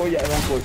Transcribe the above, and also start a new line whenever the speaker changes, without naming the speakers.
koyak dengan.